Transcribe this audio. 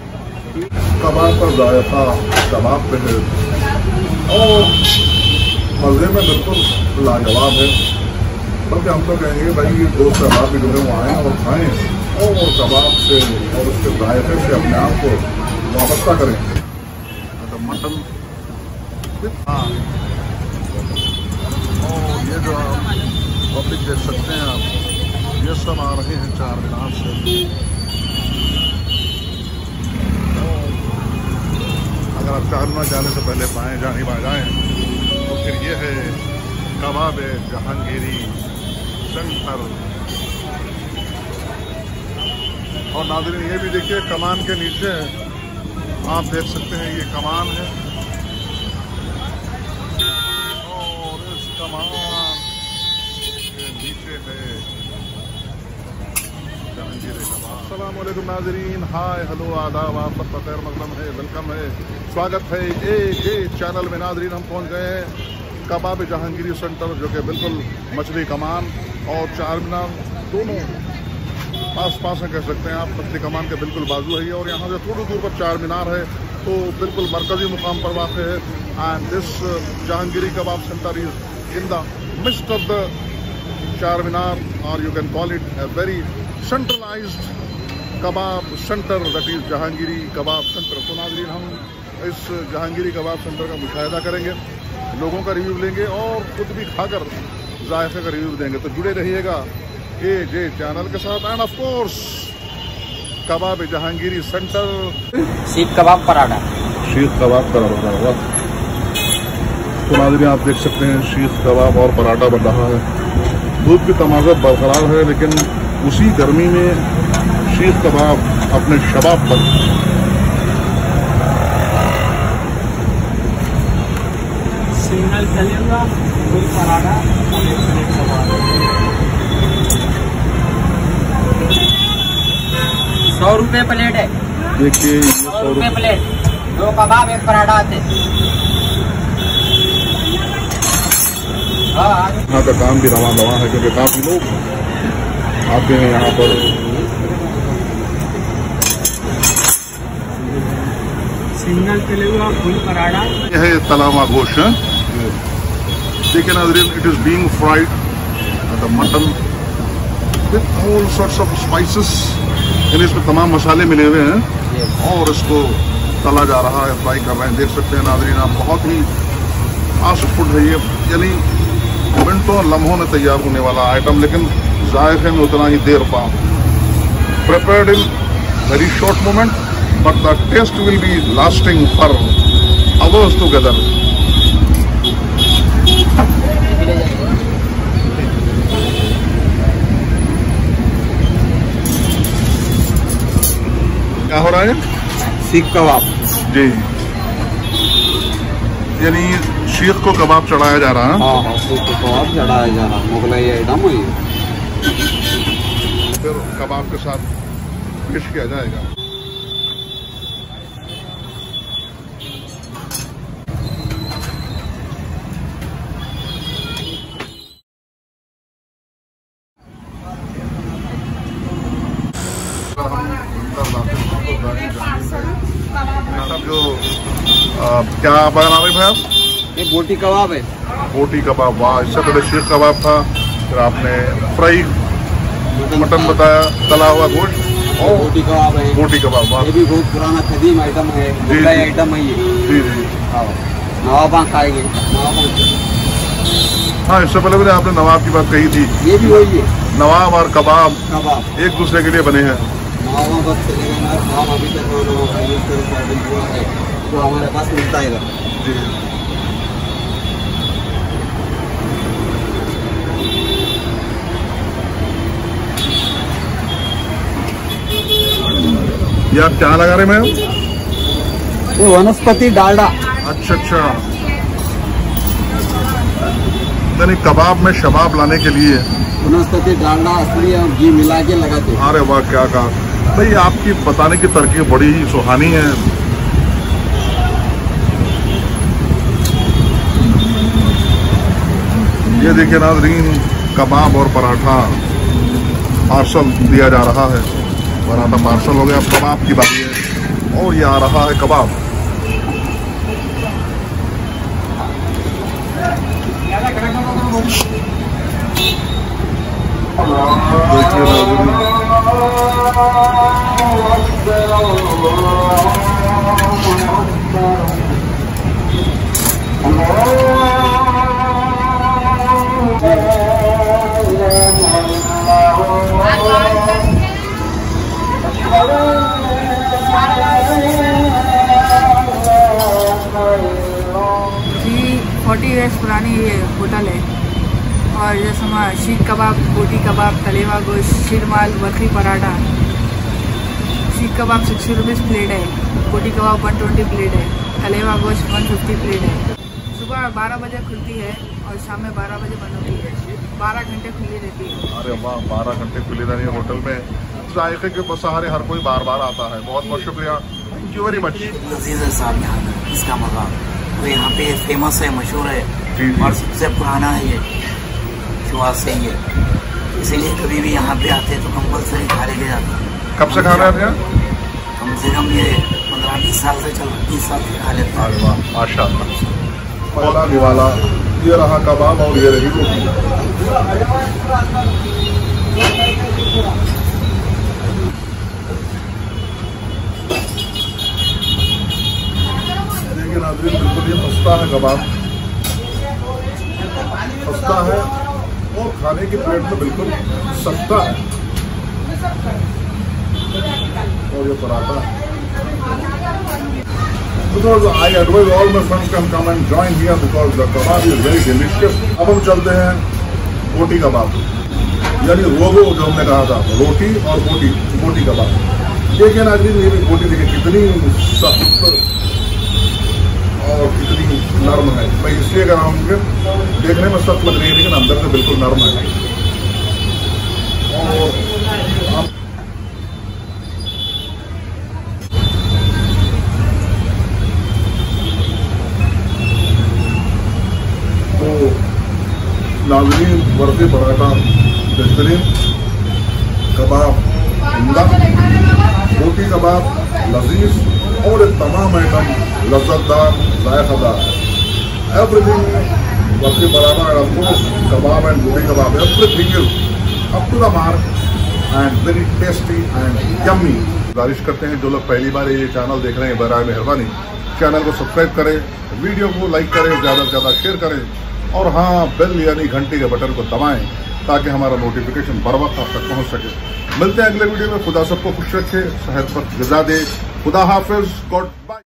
कबाब का जायका कबाब पे है और मज़े में बिल्कुल लाजवाब है बल्कि हम तो कहेंगे भाई ये दो कबाब भी जो है वो आएँ और खाएँ और वो कबाब से और उसके जायके से अपने आप को वाबस्ता करें। मटन हाँ और ये जो आप देख सकते हैं आप। ये सब आ रहे हैं चार मीनार से। अगर आप चारमीनार जाने से पहले बाएँ जाने बाएँ जाएँ तो फिर ये है कबाब जहांगीरी सेंटर और नाजरीन, ये भी देखिए, कमान के नीचे आप देख सकते हैं, ये कमान है। और इस कमान के नीचे है जहांगीर कबाब अल्लाम नाजरीन हाय हेलो आदाब आप खैर मकदम है वेलकम है स्वागत है ए ए चैनल में नाजरीन हम पहुँच गए हैं कबाब जहांगीरी सेंटर जो कि बिल्कुल मछली कमान और चार मीनार दोनों पास पास हैं कह सकते हैं आप मछली कमान के बिल्कुल बाजू है और यहाँ से थोड़ी दूर पर चार मीनार है तो बिल्कुल मरकजी मुकाम पर वाक़ है and this Jahangiri kebab centre is in the midst of the Charminar और you can call it a very centralized kebab centre that is Jahangiri kebab centre. तो नाजरीन हम इस जहांगीरी कबाब सेंटर का मुशाह करेंगे लोगों का रिव्यू लेंगे और खुद भी खाकर जायके का रिव्यू देंगे। तो जुड़े रहिएगा ए जे चैनल के साथ and of course kebab Jahangiri centre. Seekh kebab paratha. Sikh kebab paratha तो नाजरीन आप देख सकते हैं शीख कबाब और पराठा बन रहा है। धूप की तमाजत बरकरार है लेकिन उसी गर्मी में शीख कबाब अपने शबाब पर। सिग्नल चलेगा फुल पराठा और एक प्लेट कबाब सौ रुपये प्लेट है। देखिए सौ रुपये प्लेट। दो कबाब एक पराठा आते। हाँ यहाँ का काम भी रवा दवा है क्योंकि काफ़ी लोग आते हैं यहाँ पर। सिग्नल है तलावा गोश्त है? देखिए it is being fried the mutton with all sorts of spices यानी इसमें तमाम मसाले मिले हुए हैं। और इसको तला जा रहा है फ्राई कर रहे हैं। देख सकते हैं नाजरीन आप बहुत ही फास्ट फ़ूड है ये। यानी मिनटों लम्हों में तैयार होने वाला आइटम लेकिन जायके में उतना ही देर पा prepared in very short moment, but the taste will be lasting for hours together. क्या हो रहा है? सीख कबाब जी। यानी शीख को कबाब चढ़ाया जा रहा है। हाँ हाँ सीख कबाब चढ़ाया जा रहा मुगलाई आइटम है फिर कबाब के साथ पेश किया जाएगा। सब जो आ, क्या बना रहे भाई आप ये बोटी कबाब है। बोटी कबाब वाह इससे पहले शीख कबाब था। फिर आपने फ्राई मटन बताया तला हुआ गोश्त और बोटी कबाब है। बोटी कबाब वाह। ये भी बहुत पुराना कदीम आइटम है। जी, जी। आइटम है ये। जी जी। हाँ नवाबा खाएँगे। हाँ इससे पहले मैंने आपने नवाब की बात कही थी। ये भी वही है। नवाब और कबाब कबाब। एक दूसरे के लिए बने हैं। ना अभी तक लोग यूज़ कर हुआ है जो हमारे पास मिलता है जी ये आप क्या लगा रहे मैम ये वनस्पति डालडा। अच्छा अच्छा। यानी कबाब में शबाब लाने के लिए। वनस्पति डालडा असली और घी मिला के लगाते। हैं अरे वाह क्या कहा। भाई, आपकी बताने की तरकीब बड़ी ही सुहानी है। ये देखिए नाजरीन कबाब और पराठा पार्सल दिया जा रहा है। पराठा पार्सल हो गया, कबाब की बारी है। और ये आ रहा है कबाब। देखिए नाजरीन फोर्टी ईयर्स पुरानी ये होटल है। और जैसे हमारा शीख कबाब बोटी कबाब तलेवा गोश्त शीरमाल बकरी paratha. Seekh kebab sixty rupees plate है बोटी कबाब वन ट्वेंटी प्लेट है तलेवा गोश्त वन फिफ्टी प्लेट है। सुबह बारह बजे खुलती है और शाम में बारह बजे बंद होती है। बारह घंटे खुली रहती है। अरे वाह बारह घंटे खुली रही है होटल में। जायके के सहारे हर कोई बार बार आता है। बहुत बहुत शुक्रिया। थैंक यू वेरी मच लजीज है साहब यहाँ इसका मज़ा तो यहाँ पे फ़ेमस है मशहूर है। और सबसे पुराना है ये। शुरुआत से ही है। इसीलिए कभी भी यहाँ पे आते हैं तो कंपलसरी खा लेके जाते हैं। कब से खा रहे हैं? आप कम से कम ये पंद्रह बीस साल से चल बीस साल से खा लेते हैं। माशा पहला निवाला ये रहा कबाब और ये रही रोटी बिल्कुल ये सस्ता है कबाब। सस्ता है। और खाने की प्लेट में बिल्कुल सस्ता है। और ये paratha. Because I advise all my friends can come and join here because the kebab is very delicious. अब हम चलते हैं बोटी कबाब यानी रोगो जो हमने कहा था, रोटी और बोटी बोटी कबाब देखिए नाजरीन ये भी बोटी देखिए, कितनी सख्त और कितनी नर्म है। मैं इसलिए कह रहा हूँ देखने में सख्त लग रही है लेकिन अंदर से बिल्कुल नर्म है और तो नाजरीन बर्फ़ी पराठा बेहतरीन कबाब उमदा रोटी कबाब लजीज और तमाम आइटम लज्जतदार जायकादार everything barfi paratha and of course kebab and roti kebab everything is up to the mark and very tasty and yummy गुजारिश करते हैं, जो लोग पहली बार ये चैनल देख रहे हैं, बरए मेहरबानी। चैनल को सब्सक्राइब करें, वीडियो को लाइक करें, ज़्यादा से ज़्यादा शेयर करें। और हाँ बेल यानी घंटी के बटन को दबाएँ, ताकि हमारा नोटिफिकेशन बर वक्त आप तक पहुँच सके। मिलते हैं अगले वीडियो में। खुदा सबको खुश रखे सेहत पर गजा दे। खुदा हाफिज। God bye